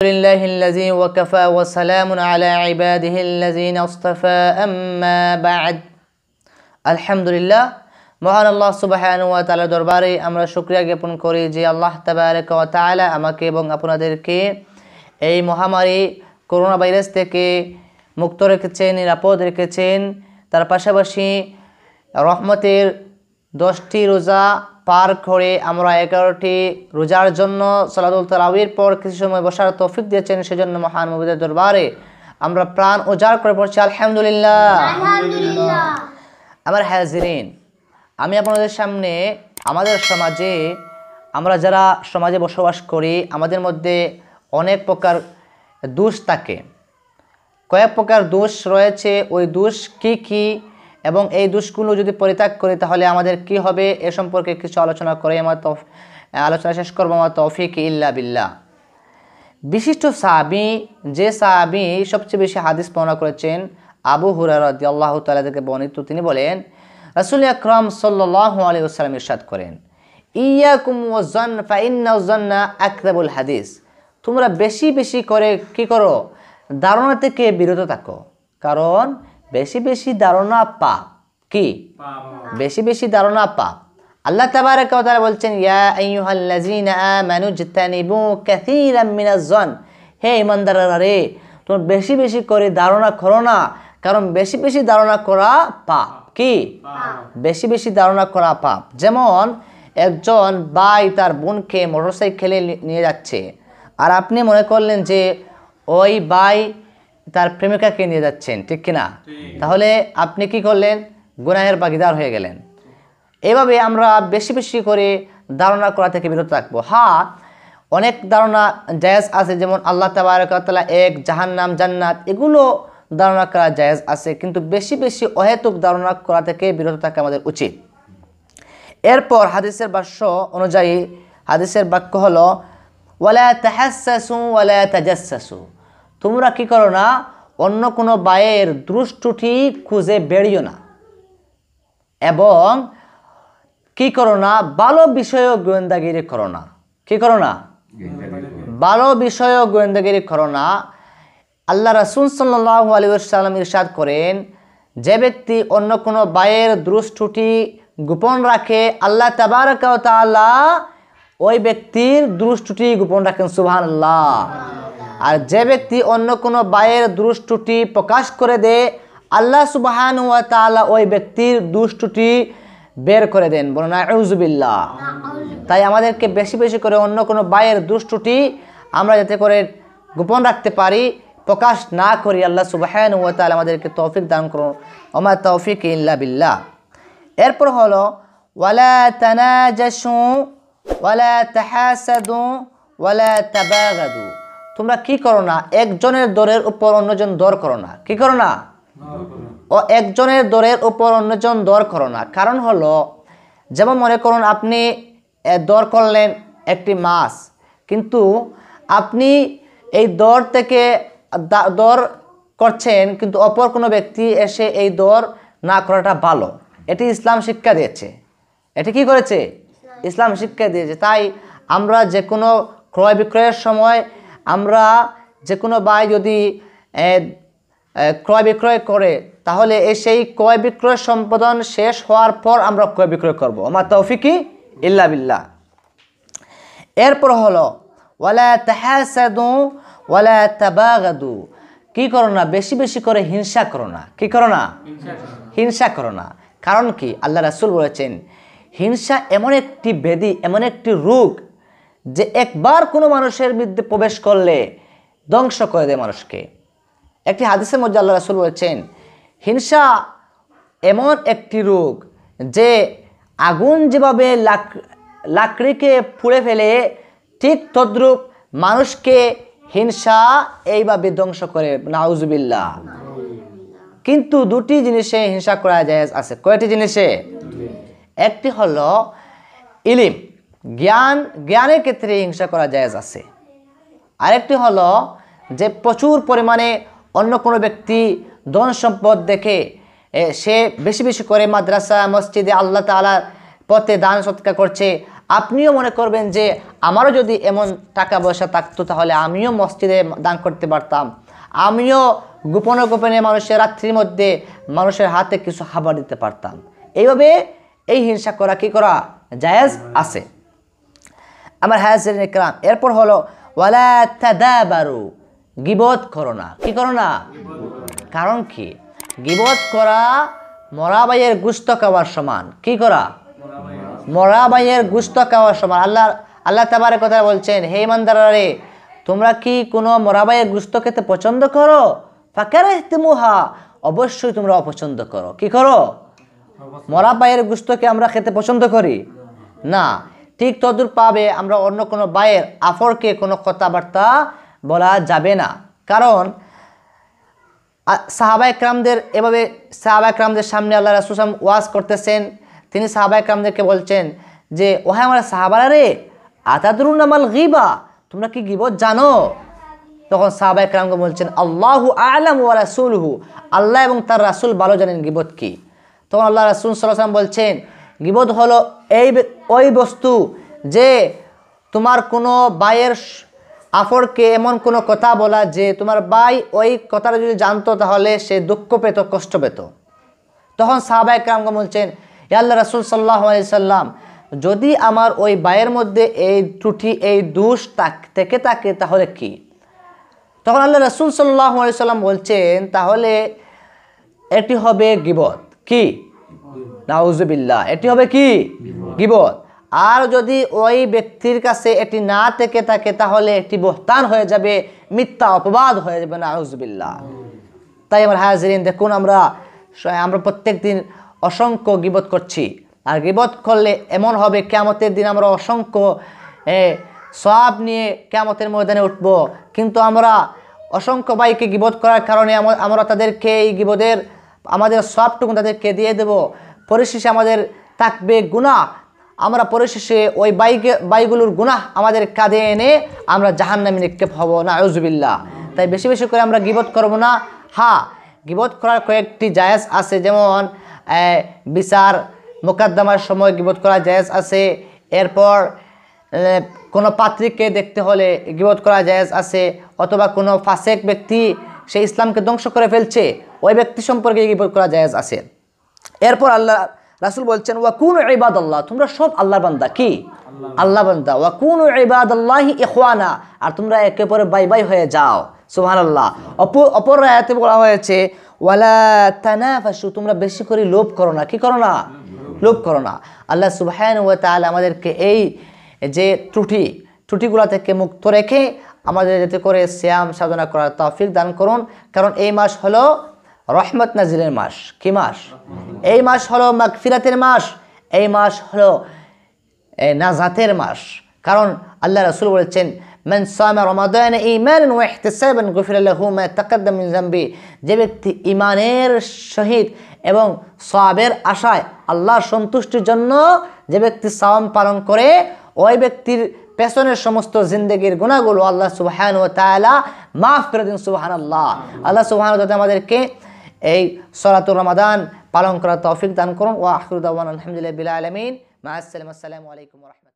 لله الذي وكفى وسلام على عباده الذين اصطفى أما بعد الحمد لله মহান আল্লাহ সুবাহান ওয়া তাআলা দরবারে আমরা শুকরিয়া জ্ঞাপন করি যে আল্লাহ তাবারক ওয়া তাআলা আমাকে এবং আপনাদেরকে এই মহামারী করোনা ভাইরাস থেকে মুক্ত রেখেছেন নিরাপদ রেখেছেন তার পাশাপাশি রহমতের দশটি রোজা পার করে আমরা এগারোটি রোজার জন্য সালাদুল তালাবির পর কিছু সময় বসার তৌফিক দিয়েছেন সেজন্য মহান মুবিদের দরবারে আমরা প্রাণ উজাড় করে পড়ছি আলহামদুলিল্লাহ। আমার হাজিরিন আমি আপনাদের সামনে আমাদের সমাজে আমরা যারা সমাজে বসবাস করি আমাদের মধ্যে অনেক প্রকার দোষ থাকে। কয়েক প্রকার দোষ রয়েছে ওই দোষ কি কি এবং এই দোষগুলো যদি পরিত্যাগ করি, তাহলে আমাদের কি হবে? এ সম্পর্কে কিছু আলোচনা করে আমার তফ আলোচনা শেষ করব, আমার তৌফিক ইল্লা বিল্লাহ। বিশিষ্ট সাহাবি, যে সাহাবি সবচেয়ে বেশি হাদিস বর্ণনা করেছেন, আবু হুরারদি আল্লাহ তালা থেকে বর্ণিত, তিনি বলেন, রাসুল আকরম সাল্লাহ আলী আসসালাম ইরশাদ করেন, ইয়াকুম ওজন হাদিস। তোমরা বেশি বেশি করে কি করো? ধারণা থেকে বিরত থাকো। কারণ বেশি বেশি ধারণা পাপ কি? বেশি বেশি ধারণা পাপ আল্লাহ তাবারাক তাআলা বলছেন, ইয়া মিনাজ-জন হে ইমানদাররা রে, তোমরা বেশি বেশি করে ধারণা করো না, কারণ বেশি বেশি ধারণা করা পাপ কি? বেশি বেশি ধারণা করা পাপ যেমন, একজন ভাই তার বোনকে মোটরসাইকেলে নিয়ে যাচ্ছে, আর আপনি মনে করলেন যে, ওই ভাই তার প্রেমিকাকে নিয়ে যাচ্ছেন ঠিক কিনা? তাহলে আপনি কি করলেন? গুনাহের বাগিদার হয়ে গেলেন। এভাবে আমরা বেশি বেশি করে ধারণা করা থেকে বিরত থাকব। হ্যাঁ অনেক ধারণা জায়েজ আছে যেমন আল্লাহ তাবারকাতলা এক জাহান্নাম জান্নাত এগুলো ধারণা করা জায়েজ আছে কিন্তু বেশি বেশি অহেতুক ধারণা করা থেকে বিরত থাকা আমাদের উচিত। এরপর হাদিসের বাক্য অনুযায়ী হাদিসের বাক্য হলো ওয়ালা তাহাসু ওয়ালা তাজাসু তোমরা কি করো না, অন্য কোনো বায়ের দ্রুষ্টুটি খুঁজে বেরিও না। এবং কি করো না ভালো বিষয়ও গোয়েন্দাগিরি করো না। কি করো না? ভালো বিষয়ও গোয়েন্দাগিরি করো না। আল্লাহ রাসুল সাল্লাহ আলী সাল্লাম ইরশাদ করেন, যে ব্যক্তি অন্য কোনো বায়ের দ্রুষ্টুটি গোপন রাখে, আল্লাহ তাবারক তাআলা ওই ব্যক্তির দ্রুষ্টুটি গোপন রাখেন সুবহান আল্লাহ আর যে ব্যক্তি অন্য কোনো বায়ের দুষ্টুটি প্রকাশ করে দেয় আল্লাহ সুবাহান ওয়া তাআলা ওই ব্যক্তির দুষ্টুটি বের করে দেন। বলুন আউজুবিল্লাহ তাই আমাদেরকে বেশি বেশি করে অন্য কোনো বায়ের দুষ্টুটি আমরা যাতে করে গোপন রাখতে পারি, প্রকাশ না করি, আল্লাহ সুবাহান ওয়া তাআলা আমাদেরকে তৌফিক দান করুন। ওমা তৌফিক ইল্লা বিল্লাহ। এরপর হলো, ওয়ালা তানাজাসু, ওয়ালা তাহাসাদু, ওয়ালা তাবাগাদু। তোমরা কি করো না? একজনের দরের উপর অন্যজন দর করো না। কি করো না? ও একজনের দরের উপর অন্যজন দর করো না। কারণ হলো, যেমন মনে করুন আপনি দর করলেন একটি মাছ, কিন্তু আপনি এই দর থেকে দর করছেন, কিন্তু অপর কোনো ব্যক্তি এসে এই দর না করাটা ভালো। এটি ইসলাম শিক্ষা দিয়েছে। এটি কি করেছে? ইসলাম শিক্ষা দিয়েছে। তাই আমরা যে কোনো ক্রয় বিক্রয়ের সময় আমরা যে কোনো বাই যদি ক্রয় বিক্রয় করে তাহলে এই সেই ক্রয় বিক্রয় সম্পাদন শেষ হওয়ার পর আমরা ক্রয় বিক্রয় করব। আমার তৌফিকি ইল্লা বিল্লাহ। এরপর হলো ওয়ালা তাহাসাদু ওয়ালা তাবাগাদু। কি করো না বেশি বেশি করে হিংসা করো না। কি করো না। হিংসা করো না। কারণ কি? আল্লাহ রাসুল বলেছেন হিংসা এমন একটি বেদি এমন একটি রোগ যে একবার কোনো মানুষের মধ্যে প্রবেশ করলে ধ্বংস করে দেয় মানুষকে। একটি হাদিসের মধ্যে আল্লাহ রাসুল বলেছেন, হিংসা এমন একটি রোগ যে আগুন যেভাবে লাক, লাকড়িকে পুড়ে ফেলে, ঠিক তদ্রূপ মানুষকে হিংসা এইভাবে ধ্বংস করে। নাউজুবিল্লাহ। কিন্তু দুটি জিনিসে হিংসা করা যায় আছে। কয়টি জিনিসে? একটি হলো ইলিম। জ্ঞান, জ্ঞানের ক্ষেত্রে হিংসা করা জায়েজ আছে। আরেকটি হলো যে প্রচুর পরিমাণে অন্য কোনো ব্যক্তি ধন সম্পদ দেখে সে বেশি বেশি করে মাদ্রাসা, মসজিদে আল্লাহ তালার পথে দান সৎকার করছে। আপনিও মনে করবেন যে আমারও যদি এমন টাকা পয়সা থাকতো তাহলে আমিও মসজিদে দান করতে পারতাম। আমিও গোপনে গোপনে মানুষের রাত্রির মধ্যে মানুষের হাতে কিছু খাবার দিতে পারতাম। এইভাবে এই হিংসা করা কি করা জায়েজ আছে? আমার হায়াজিন ইকরাম। এরপর হলো, ওয়ালা তাদাবারু গিবত করো না। কি করো না? কারণ কি? গিবত করা মরাবাইয়ের গুস্ত খাওয়ার সমান। কি করা? মরাবাইয়ের গুস্ত খাওয়ার সমান। আল্লাহ আল্লাহ তাবারে কথা বলছেন, হে ইমানদারে তোমরা কি কোনো মরাবাইয়ের গুস্ত খেতে পছন্দ করো? ফাঁকারে মুহা অবশ্যই তোমরা অপছন্দ করো। কি করো? মরা গুস্তকে আমরা খেতে পছন্দ করি? না। ঠিক তদুর পাবে আমরা অন্য কোনো বায়ের আফরকে কোনো কথাবার্তা বলা যাবে না। কারণ সাহাবা একরামদের এভাবে সাহাবা একরামদের সামনে আল্লাহ রাসুসাম ওয়াজ করতেছেন, তিনি সাহাবা একরামদেরকে বলছেন যে, ওহে আমার সাহাবারা রে আতাদরুন আমাল গিবা, তোমরা কি গিবত জানো? তখন সাহাবা একরামকে বলছেন, আল্লাহু আলাম ওয়া রাসূলুহু, আল্লাহ এবং তার রাসূল ভালো জানেন গিবত কি? তখন আল্লাহ রাসূল আলাইহি বলছেন গিবত হলো এই ওই বস্তু যে তোমার কোনো বায়ের আফরকে এমন কোনো কথা বলা যে তোমার বাই ওই কথাটা যদি জানতো তাহলে সে দুঃখ পেত, কষ্ট পেত। তখন সাহাবা একরামকে বলছেন "ইয়া আল্লাহ রাসুল সাল্লাহ আলি সাল্লাম, যদি আমার ওই বায়ের মধ্যে এই ত্রুটি, এই দোষ থেকে থাকে তাহলে কি? তখন আল্লাহ রসুল সাল্লাহ আলি বলছেন, তাহলে এটি হবে গিবত। কি? নাউজুবিল্লাহ। এটি হবে কি? গিবত আর যদি ওই ব্যক্তির কাছে এটি না থেকে থাকে তাহলে এটি বহতান হয়ে যাবে মিথ্যা অপবাদ হয়ে যাবে নাউজুবিল্লাহ। তাই আমার হাজিরিন দেখুন আমরা আমরা প্রত্যেক দিন অসংখ্য গিবত করছি। আর গিবত করলে এমন হবে কেমতের দিন আমরা অসংখ্য সওয়াব নিয়ে কেমতের ময়দানে উঠব। কিন্তু আমরা অসংখ্য বাইকে গিবত করার কারণে আমা- আমরা তাদেরকে এই গিবদের আমাদের সবটুকু তাদেরকে দিয়ে দেব। পরিশেষে আমাদের থাকবে গুণা আমরা পরিশেষে ওই বাইকে বাইগুলোর গুনাহ আমাদের কাঁধে এনে আমরা জাহান্নামে নিক্ষেপ হব না আউজুবিল্লাহ তাই বেশি বেশি করে আমরা গিবত করব না। হ্যাঁ গিবত করার কয়েকটি জায়েজ আছে, যেমন বিচার মোকদ্দমার সময় গিবত করা জায়েজ আছে। এরপর কোনো পাত্রীকে দেখতে হলে গিবত করা জায়েজ আছে। অথবা কোনো ফাসেক ব্যক্তি সে ইসলামকে ধ্বংস করে ফেলছে, ওই ব্যক্তি সম্পর্কে গিবত করা জায়েজ আছে। এরপর আল্লাহ, রাসুল বলছেন ওয়া কুন ইবাদ আল্লাহ তোমরা সব আল্লাহর বান্দা কি? আল্লাহ বান্দা। ওয়া কুন ইবাদ আল্লাহ ইখওয়ানা। আর তোমরা একে অপরের বাই বাই হয়ে যাও। সুবহানাল্লাহ। অপর অপর আয়াতে বলা হয়েছে, ওয়ালা তানাফাসু, তোমরা বেশি করে লোভ করো না। কি করো না? লোভ করো না। আল্লাহ সুবহানাহু ওয়া তাআলা আমাদেরকে এই যে ত্রুটি, ত্রুটিগুলো থেকে মুক্ত রেখে আমাদের যাতে করে শ্যাম সাধনা করার তৌফিক দান করুন। কারণ এই মাস হলো রহমত নাজিলের মাস। কি মাস? এই মাস হলো মাগফিরাতের মাস। এই মাস হলো নাজাতের মাস। কারণ আল্লাহ রাসূল বলেছেন, মান সামা রমাদান ঈমানান ওয়া ইহতিসাবান গুফিরা লাহু মা তাকাদ্দাম মিন যে ব্যক্তি ইমানের সহিত এবং সওয়াবের আশায় আল্লাহর সন্তুষ্টির জন্য যে ব্যক্তি সাওম পালন করে, ওই ব্যক্তির পেছনের সমস্ত জিন্দগির গুণাগুলো আল্লাহ সুবহান ও তাআলা মাফ করে দিন সুবহানাল্লাহ। আল্লাহ সুবহান তাআলা আমাদেরকে এই সলাতুর রমাদান পালন করার তৌফিক দান করুন। ওয়া আখিরু দাওয়ানা আলহামদুলিল্লাহি বিল আলামিন। মা আসসালামু আলাইকুম ওয়া রাহমাতুল্লাহ।